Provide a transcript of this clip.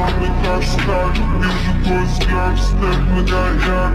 Темный как сталь Вижу твой взгляд Снег меня я